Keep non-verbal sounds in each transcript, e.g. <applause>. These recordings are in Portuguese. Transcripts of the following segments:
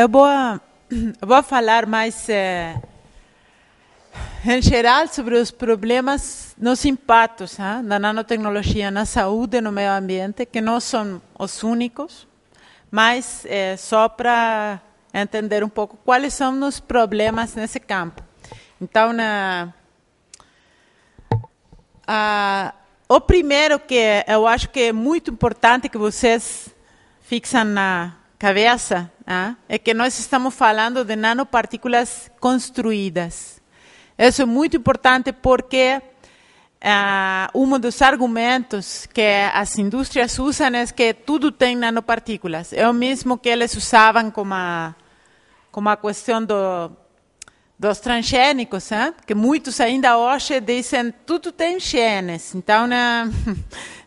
eu vou, eu <clears throat> vou falar mais é, em geral sobre os problemas, nos impactos hein, da nanotecnologia na saúde e no meio ambiente, que não são os únicos, mas é, só para entender um pouco quais são os problemas nesse campo. Então, na, a, o primeiro que eu acho que é muito importante que vocês fixam na cabeça ah, é que nós estamos falando de nanopartículas construídas. Isso é muito importante porque ah, um dos argumentos que as indústrias usam é que tudo tem nanopartículas. É o mesmo que eles usavam como a, a questão do dos transgênicos, hein? que muitos ainda hoje dizem tudo tem genes, então não,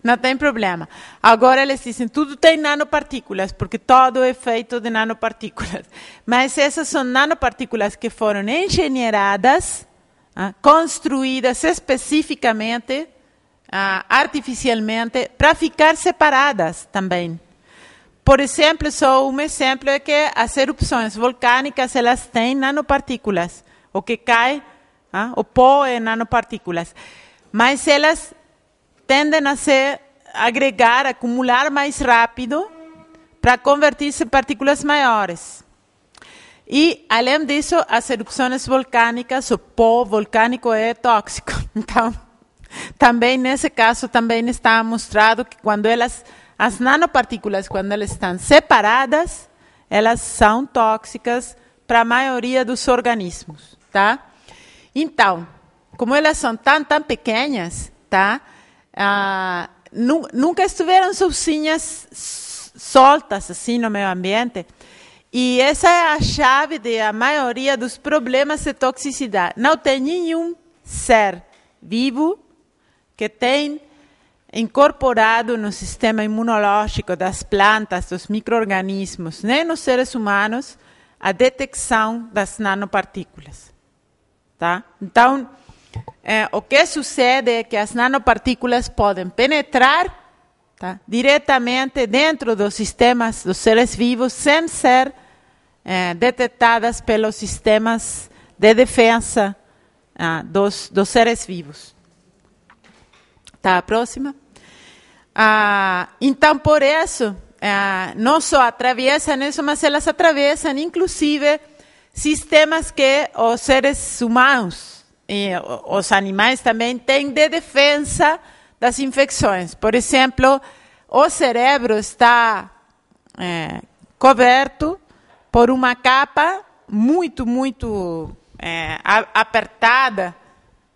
não tem problema. Agora eles dizem tudo tem nanopartículas, porque todo é feito de nanopartículas. <laughs> Mas essas são nanopartículas que foram engenheiradas, hein? construídas especificamente, hein? artificialmente, para ficar separadas também. Por exemplo, só um exemplo é que as erupções volcânicas elas têm nanopartículas. O que cai, ah, o pó é nanopartículas. Mas elas tendem a se agregar, acumular mais rápido para convertir-se em partículas maiores. E, além disso, as erupções volcânicas, o pó volcânico é tóxico. <laughs> Então, também nesse caso, também está mostrado que quando elas as nanopartículas, quando elas estão separadas, elas são tóxicas para a maioria dos organismos, tá? Então, como elas são tão, tão pequenas, tá? Ah, nu nunca estiveram sozinhas soltas assim no meio ambiente. E essa é a chave da maioria dos problemas de toxicidade. Não tem nenhum ser vivo que tem incorporado no sistema imunológico das plantas, dos microorganismos, nem nos seres humanos, a detecção das nanopartículas. Tá? Então, é, o que sucede é que as nanopartículas podem penetrar tá, diretamente dentro dos sistemas dos seres vivos sem ser é, detectadas pelos sistemas de defesa ah, dos, dos seres vivos. Tá, a próxima. Ah, então, por isso, ah, não só atravessam isso, mas elas atravessam, inclusive, sistemas que os seres humanos e os animais também têm de defesa das infecções. Por exemplo, o cérebro está é, coberto por uma capa muito, muito é, apertada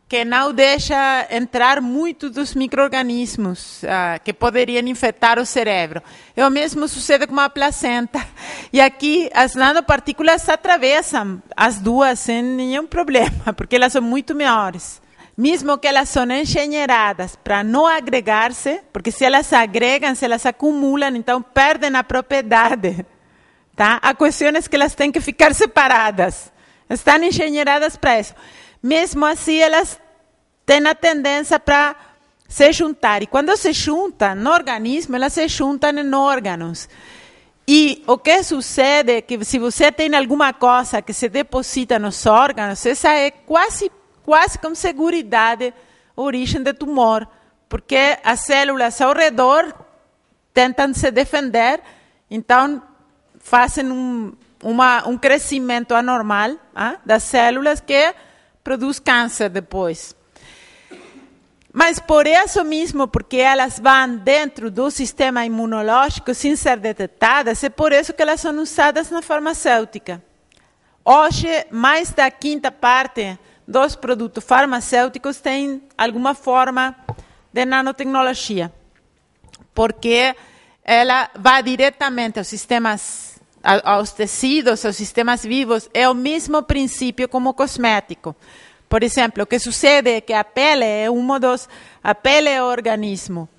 que não deixa entrar muito dos micro-organismos uh, que poderiam infectar o cérebro. E o mesmo sucede com a placenta. <laughs> E aqui as nanopartículas atravessam as duas sem nenhum <laughs> problema, porque elas são muito maiores. Mesmo que elas são engenheiradas para não agregar-se, porque se elas agregam, se elas acumulam, então perdem a propriedade. Tá? A questão é que elas têm que ficar separadas. Estão engenheiradas para isso mesmo assim elas têm a tendência para se juntar. E quando se juntam no organismo, elas se juntam em órgãos. E o que sucede é que se você tem alguma coisa que se deposita nos órgãos, essa é quase, quase com segurança a origem do tumor, porque as células ao redor tentam se defender, então fazem um, uma, um crescimento anormal ah, das células que produz câncer depois. Mas por isso mesmo, porque elas vão dentro do sistema imunológico sem ser detectadas, é por isso que elas são usadas na farmacêutica. Hoje, mais da quinta parte dos produtos farmacêuticos tem alguma forma de nanotecnologia, porque ela vai diretamente aos sistemas, aos tecidos, aos sistemas vivos, é o mesmo princípio como cosmético. Por exemplo, o que sucede é que a pele é um dos. A pele é o organismo.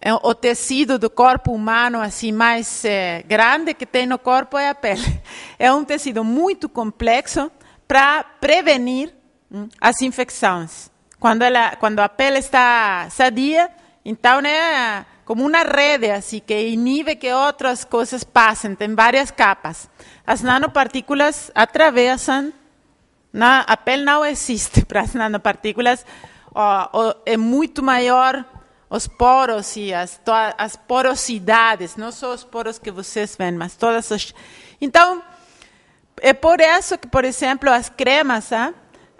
É o tecido do corpo humano assim mais é, grande que tem no corpo é a pele. <laughs> É um tecido muito complexo para prevenir hum, as infecções. Quando, ela, quando a pele está sadia, então é como uma rede assim que inibe que outras coisas passem, tem várias capas. As nanopartículas atravessam, na, a pele não existe <laughs> para as nanopartículas, ó, ó, é muito maior os poros e as, as porosidades, não só os poros que vocês veem, mas todas as... Então, é por isso que, por exemplo, as cremas ah,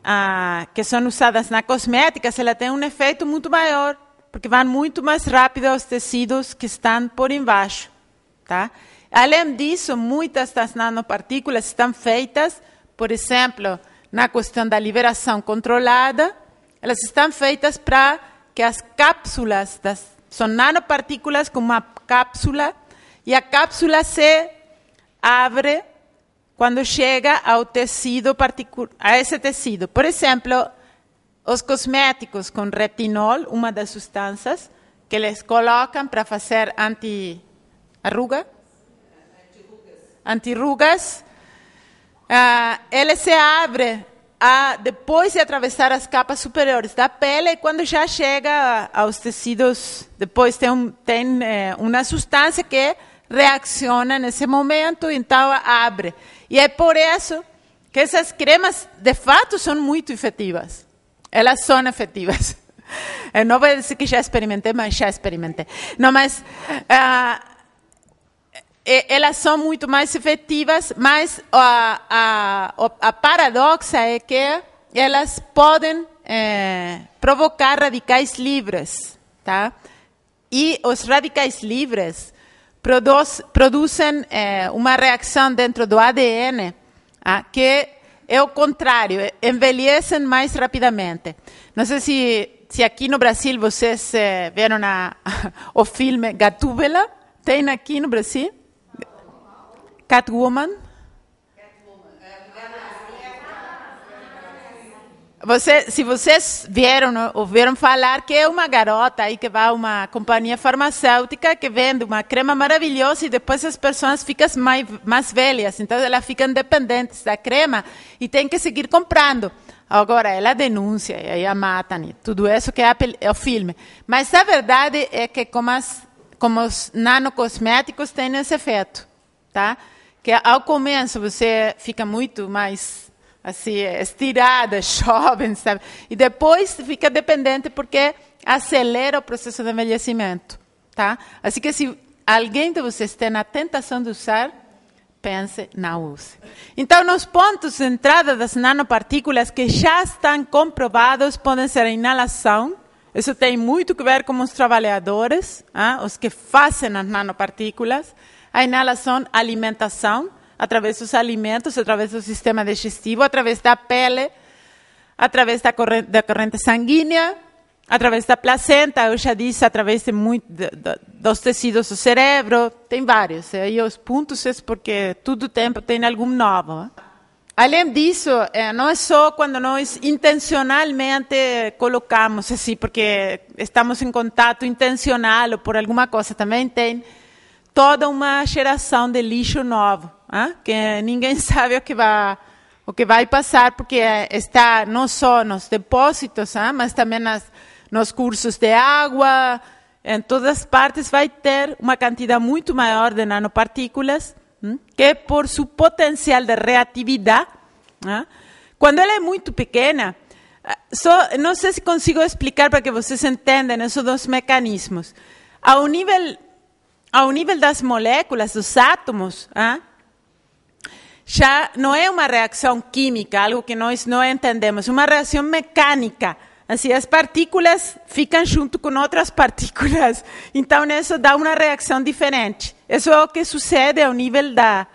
ah, que são usadas na cosmética, ela tem um efeito muito maior, porque vão muito mais rápido aos tecidos que estão por embaixo. Tá? Além disso, muitas das nanopartículas estão feitas, por exemplo, na questão da liberação controlada, elas estão feitas para que as cápsulas das, são nanopartículas com uma cápsula e a cápsula se abre quando chega ao tecido a esse tecido. Por exemplo, os cosméticos com retinol, uma das substâncias que eles colocam para fazer anti-arruga, anti-rugas, uh, ele se abre a, depois de atravessar as capas superiores da pele, quando já chega aos tecidos, depois tem, um, tem é, uma substância que reacciona nesse momento, então abre. E é por isso que essas cremas, de fato, são muito efetivas. Elas são efetivas. <laughs> Eu não vou dizer que já experimentei, mas já experimentei. Não, mas uh, elas são muito mais efetivas, mas a, a, a paradoxa é que elas podem é, provocar radicais livres, tá? E os radicais livres produz, produzem uma reação dentro do ADN ah, que é o contrário, envelhecem mais rapidamente. Não sei se, se aqui no Brasil vocês é, viram a, <laughs> o filme Gatúbela, tem aqui no Brasil? Catwoman? Você, se vocês vieram ouviram falar que é uma garota aí que vai a uma companhia farmacêutica que vende uma crema maravilhosa e depois as pessoas ficam mais, mais velhas, então elas ficam dependentes da crema e tem que seguir comprando. Agora ela denuncia e aí a matam e tudo isso que é, é o filme. Mas a verdade é que como, as, como os nanocosméticos têm esse efeito, tá? que ao começo você fica muito mais assim estirada, <laughs> jovem, sabe? E depois fica dependente porque acelera o processo de envelhecimento, tá? Assim que se alguém de vocês tem a tentação de usar, pense, não use. Então, nos pontos de entrada das nanopartículas que já estão comprovados podem ser a inalação, isso tem muito a ver com os trabalhadores, ah, os que fazem as nanopartículas, a inalação, alimentação, através dos alimentos, através do sistema digestivo, através da pele, através da corrente, da corrente sanguínea, através da placenta, eu já disse, através de muito, de, de, dos tecidos do cérebro, tem vários. E os pontos é porque todo tempo tem algum novo. Né? Além disso, é, não é só quando nós intencionalmente colocamos assim, porque estamos em contato intencional ou por alguma coisa, também tem toda uma geração de lixo novo, hein? que ninguém <laughs> sabe o que vai o que vai passar, porque está não só nos depósitos, hein? mas também nas, nos cursos de água, em todas partes vai ter uma quantidade muito maior de nanopartículas, hein? que por seu potencial de reatividade, quando ela é muito pequena, só, não sei se consigo explicar para que vocês entendam esses dois mecanismos. Ao nível ao nível das moléculas, dos átomos, ah, já não é uma reação química, algo que nós não entendemos, uma reação mecânica. Assim, as partículas ficam junto com outras partículas. <laughs> Então, isso dá uma reação diferente. Isso é o que sucede ao nível da.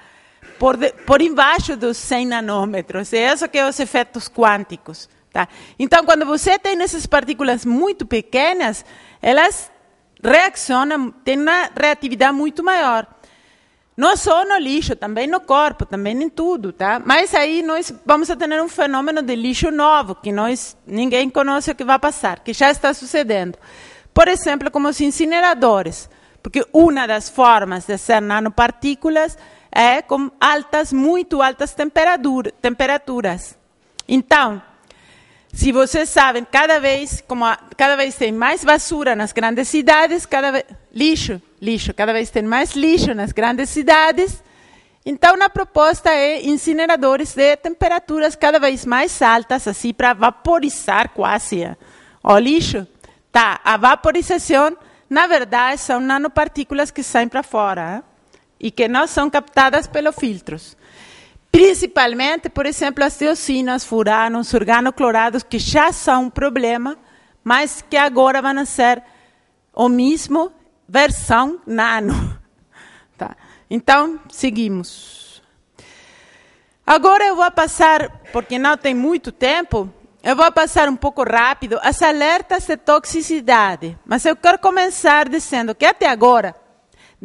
por, por embaixo dos 100 nanômetros. É isso que é os efeitos quânticos. Tá? Então, quando você tem essas partículas muito pequenas, elas reacciona, tem uma reatividade muito maior. Não só no lixo, também no corpo, também em tudo, tá? Mas aí nós vamos a ter um fenômeno de lixo novo, que nós ninguém conhece o que vai passar, que já está sucedendo. Por exemplo, como os incineradores, porque uma das formas de ser nanopartículas é com altas, muito altas temperaturas. Então, se vocês sabem, cada vez, como a, cada vez tem mais basura nas grandes cidades, cada vez, lixo, lixo, cada vez tem mais lixo nas grandes cidades. Então, a proposta é incineradores de temperaturas cada vez mais altas, assim, para vaporizar quase o lixo. Tá, a vaporização, na verdade, são nanopartículas que saem para fora hein? e que não são captadas pelos filtros. Principalmente, por exemplo, as dioxinas, furanos, organoclorados, que já são um problema, mas que agora vão ser o mesmo versão nano. <laughs> Tá. Então, seguimos. Agora eu vou passar, porque não tem muito tempo, eu vou passar um pouco rápido as alertas de toxicidade. Mas eu quero começar dizendo que até agora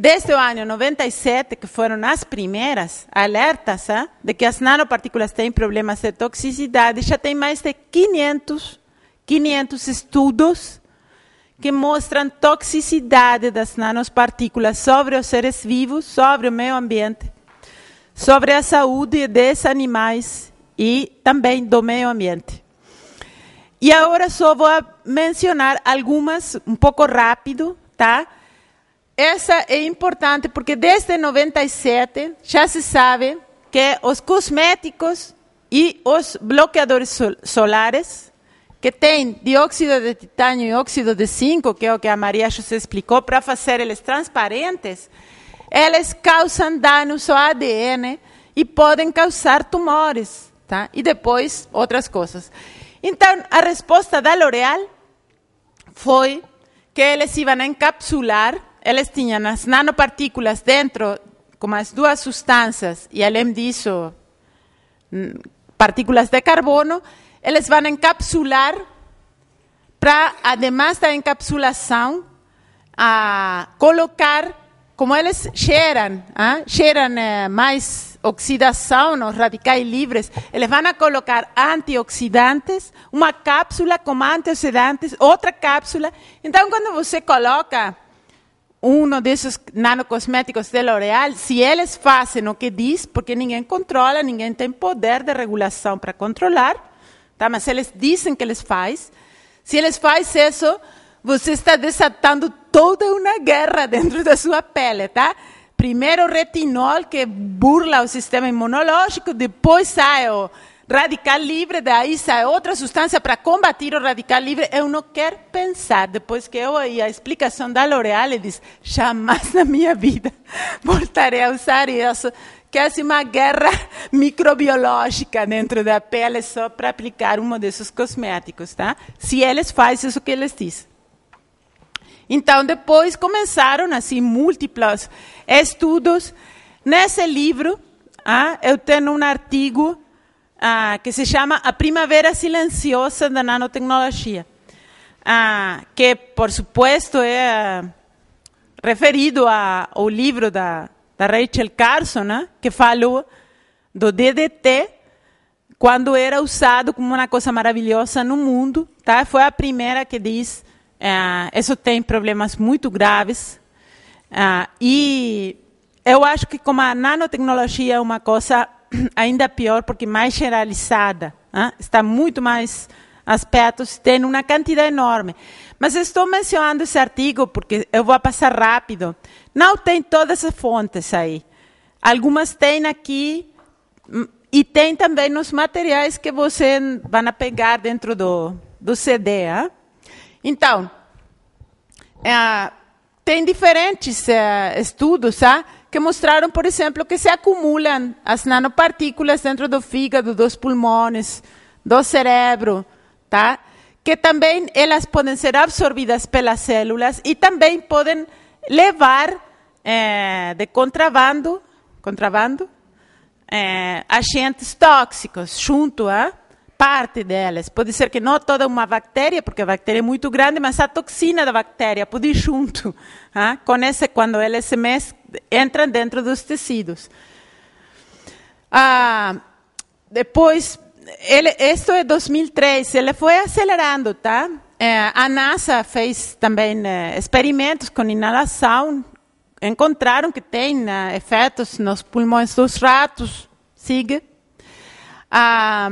Desde o ano 97, que foram as primeiras alertas ¿eh? de que as nanopartículas têm problemas de toxicidade, já tem mais de 500, 500 estudos que mostram toxicidade das nanopartículas sobre os seres vivos, sobre o meio ambiente, sobre a saúde dos animais e também do meio ambiente. E agora só vou mencionar algumas, um pouco rápido, tá? Essa é importante porque desde 97 já se sabe que os cosméticos e os bloqueadores solares que têm dióxido de titânio e óxido de zinco, que é o que a Maria José explicou, para fazer eles transparentes, eles causam danos ao ADN e podem causar tumores, tá? E depois outras coisas. Então, a resposta da L'Oréal foi que eles iam encapsular eles tinham as nanopartículas dentro, como as duas substâncias, e além disso, partículas de carbono, eles vão encapsular para, además da encapsulação, a colocar, como eles cheiram, ah, cheiram eh, mais oxidação, os radicais livres, eles vão colocar antioxidantes, uma cápsula com antioxidantes, outra cápsula. Então, quando você coloca um desses nanocosméticos de L'Oréal, se eles fazem o que diz, porque ninguém controla, ninguém tem poder de regulação para controlar, tá? mas eles dizem que eles fazem, se eles fazem isso, você está desatando toda uma guerra <laughs> dentro da sua pele, tá? Primeiro o retinol, que burla o sistema imunológico, depois sai o radical livre, daí sai outra substância para combater o radical livre. Eu não quero pensar, depois que eu ouvi a explicação da L'Oréal, ele diz, jamais na minha vida voltarei a usar isso. Que é uma guerra microbiológica dentro da pele só para aplicar um desses cosméticos, tá? Se eles fazem isso que eles dizem. Então, depois começaram, assim, múltiplos estudos. Nesse livro, ah, eu tenho um artigo ah, que se chama A Primavera Silenciosa da Nanotecnologia, ah, que, por supuesto, é referido a, ao livro da, da Rachel Carson, né, que falou do DDT quando era usado como uma coisa maravilhosa no mundo. Tá? Foi a primeira que diz ah, isso tem problemas muito graves. Ah, e eu acho que como a nanotecnologia é uma coisa <clears throat> ainda pior porque mais generalizada, hein? está muito mais aspectos, tem uma quantidade enorme. Mas estou mencionando esse artigo porque eu vou passar rápido. Não tem todas as fontes aí. Algumas tem aqui hum, e tem também nos materiais que você vai pegar dentro do, do CD. Hein? Então, é, tem diferentes é, estudos, hein? Que mostraram, por exemplo, que se acumulam as nanopartículas dentro do fígado, dos pulmões, do cérebro, tá? Que também elas podem ser absorvidas pelas células e também podem levar eh, de contrabando, contrabando, eh, agentes tóxicos junto a parte delas. Pode ser que não toda uma bactéria, porque a bactéria é muito grande, mas a toxina da bactéria pode ir junto <laughs> ah, com esse, quando elas se entram dentro dos tecidos. Ah, depois, ele, isso é 2003, ele foi acelerando, tá? É, a NASA fez também é, experimentos com inalação, encontraram que tem é, efeitos nos pulmões dos ratos, siga. Ah,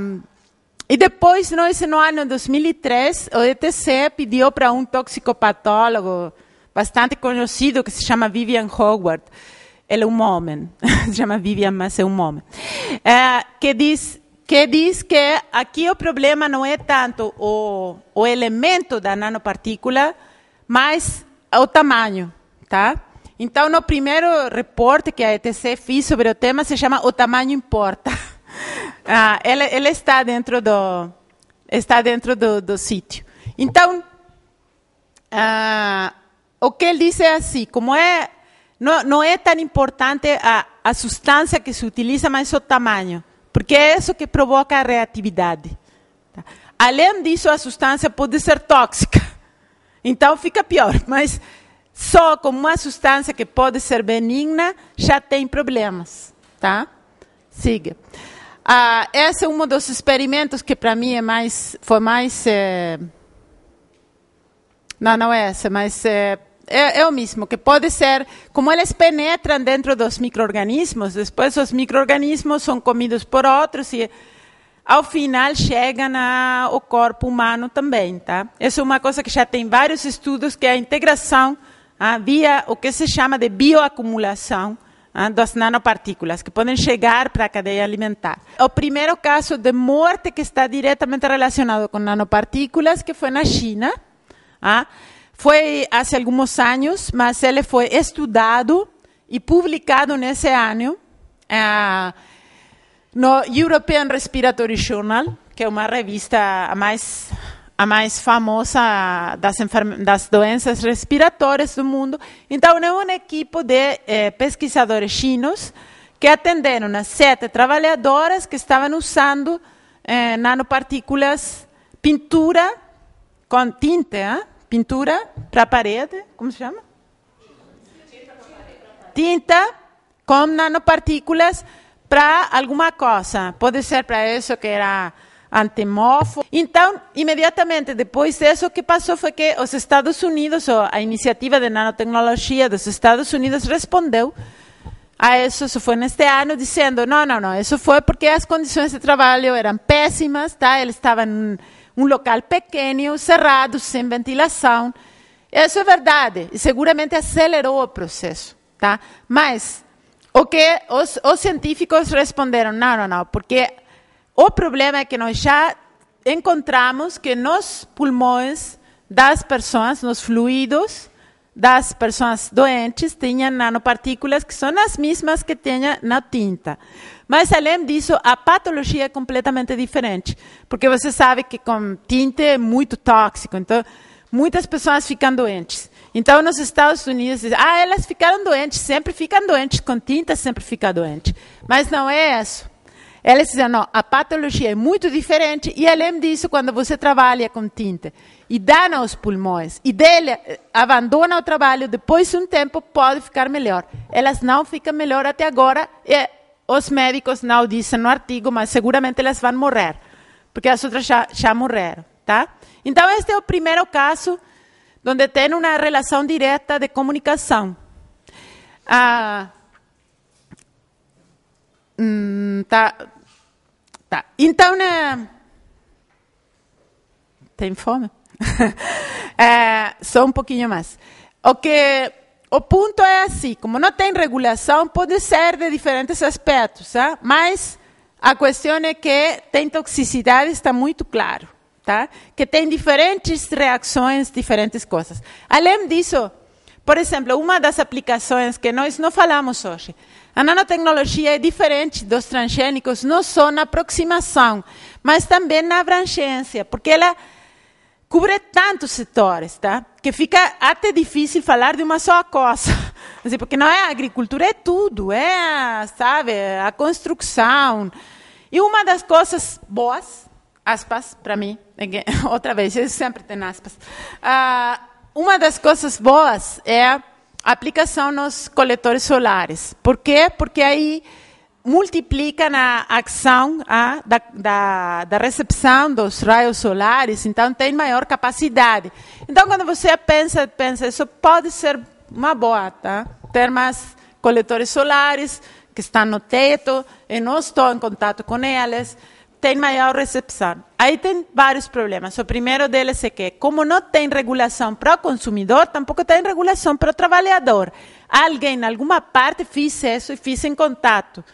e depois, no ano 2003, o ETC pediu para um toxicopatólogo bastante conhecido que se chama Vivian Howard, ele é um homem, <laughs> se chama Vivian, mas é um homem, é, que diz que diz que aqui o problema não é tanto o, o elemento da nanopartícula, mas o tamanho, tá? Então, no primeiro reporte que a ETC fez sobre o tema, se chama O Tamanho Importa. <laughs> <laughs> Ah, ele, está dentro do, está dentro do, do sítio. Então, ah, o que ele diz é assim, como é, não, não é tão importante a, a substância que se utiliza, mas o tamanho, porque é isso que provoca a reatividade. Além disso, a substância pode ser tóxica, então fica pior, <laughs> mas só como uma substância que pode ser benigna já tem problemas, tá? Siga. Ah, esse é um dos experimentos que para mim é mais, foi mais. É... Não, não é esse, mas é, é, é, o mesmo, que pode ser, como eles penetram dentro dos micro-organismos, depois os micro-organismos são comidos por outros e ao final chegam ao corpo humano também, tá? Isso é uma coisa que já tem vários estudos, que é a integração ah, via o que se chama de bioacumulação, ah, das nanopartículas que podem chegar para a cadeia alimentar. O primeiro caso de morte que está diretamente relacionado com nanopartículas, que foi na China, ah, foi há alguns anos, mas ele foi estudado e publicado nesse ano ah, no European Respiratory Journal, que é uma revista mais a mais famosa das, das, doenças respiratórias do mundo. Então, é um equipe de eh, pesquisadores chinos que atenderam as sete trabalhadoras que estavam usando eh, nanopartículas, pintura com tinta, hein? pintura para a parede, como se chama? Tinta com nanopartículas para alguma coisa. Pode ser para isso que era antemófo. Então, imediatamente depois disso, o que passou foi que os Estados Unidos, a iniciativa de nanotecnologia dos Estados Unidos, respondeu a isso, isso foi neste ano, dizendo: não, não, não, isso foi porque as condições de trabalho eram péssimas, tá? Ele estava em um local pequeno, cerrado, sem ventilação. Isso é verdade, e seguramente acelerou o processo, tá? Mas o que os, os científicos responderam: não, não, não, porque o problema é que nós já encontramos que nos pulmões das pessoas, nos fluidos das pessoas doentes, tinham nanopartículas que são as mesmas que tinha na tinta. Mas, além disso, a patologia é completamente diferente, porque você sabe que com tinta é muito tóxico, então muitas pessoas ficam doentes. Então, nos Estados Unidos, dizem, ah, elas ficaram doentes, sempre ficam doentes, com tinta sempre fica doente. Mas não é isso. Eles dizem, não, a patologia é muito diferente e além disso, quando você trabalha com tinta e dana os pulmões e dele eh, abandona o trabalho, depois de um tempo pode ficar melhor. Elas não ficam melhor até agora e os médicos não dizem no artigo, mas seguramente elas vão morrer, porque as outras já, já morreram, tá? Então, este é o primeiro caso onde tem uma relação direta de comunicação. Ah, hum, tá, Tá. Então, né? Tem fome? <laughs> é, só um pouquinho mais. O que o ponto é assim, como não tem regulação, pode ser de diferentes aspectos, tá? mas a questão é que tem toxicidade, está muito claro, tá? Que tem diferentes reações, diferentes coisas. Além disso, por exemplo, uma das aplicações que nós não falamos hoje, a nanotecnologia é diferente dos transgênicos, não só na aproximação, mas também na abrangência, porque ela cobre tantos setores, tá? Que fica até difícil falar de uma só coisa. <laughs> Assim, porque não é a agricultura, é tudo, é, sabe, a construção. E uma das coisas boas, aspas, para mim, <laughs> outra vez, eu sempre tenho aspas, uh, uma das coisas boas é aplicação nos coletores solares. Por quê? Porque aí multiplica a ação a, da, da, da, recepção dos raios solares, então tem maior capacidade. Então, quando você pensa, pensa, isso pode ser uma boa, tá? Ter mais coletores solares que estão no teto, e não estou em contato com eles, tem maior recepção. Aí tem vários problemas. O primeiro deles é que, como não tem regulação para o consumidor, tampouco tem regulação para o trabalhador. Alguém, em alguma parte, fez isso e fez em contato.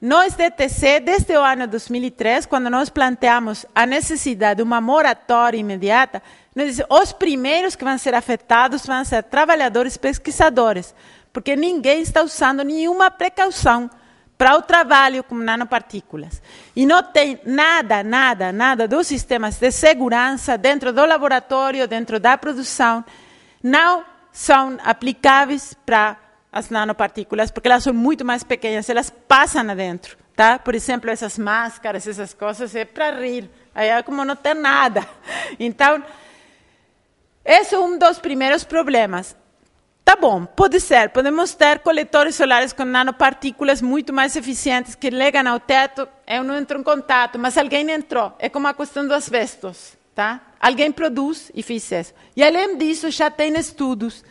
Nós, DTC, desde o ano 2003, quando nós planteamos a necessidade de uma moratória imediata, nós os primeiros que vão ser afetados vão ser trabalhadores pesquisadores, porque ninguém está usando nenhuma precaução para o trabalho com nanopartículas. E não tem nada, nada, nada dos sistemas de segurança dentro do laboratório, dentro da produção, não são aplicáveis para as nanopartículas, porque elas são muito mais pequenas, elas passam adentro. Tá? Por exemplo, essas máscaras, essas coisas, é para rir. Aí é como não tem nada. <laughs> Então, esse é um dos primeiros problemas. Tá bom, pode ser. Podemos ter coletores solares com nanopartículas muito mais eficientes que ligam ao teto. Eu não entro em contato, mas alguém entrou. É como a questão dos vestos. Tá? Alguém produz e fez isso. E além disso, já tem estudos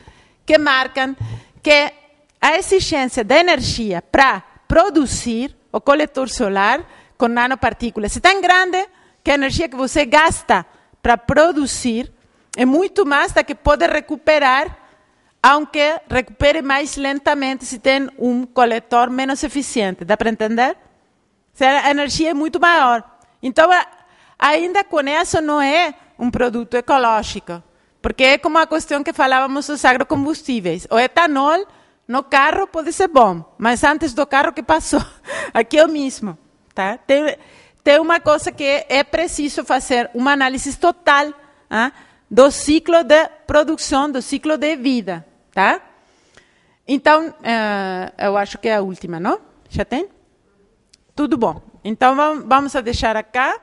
que marcam que a exigência de energia para produzir o coletor solar com nanopartículas é tão grande que a energia que você gasta para produzir é muito mais da que pode recuperar, aunque recupere mais lentamente se tem um coletor menos eficiente. Dá para entender? A energia é muito maior. Então, ainda com isso, não é um produto ecológico, porque é como a questão que falávamos dos agrocombustíveis. O etanol no carro pode ser bom, mas antes do carro que passou, <laughs> aqui é o mesmo. Tá? Tem, tem uma coisa que é preciso fazer, uma análise total ah, do ciclo de produção, do ciclo de vida. Tá? Então, uh, eu acho que é a última, não? Já tem? Tudo bom. Então, vamos deixar acá.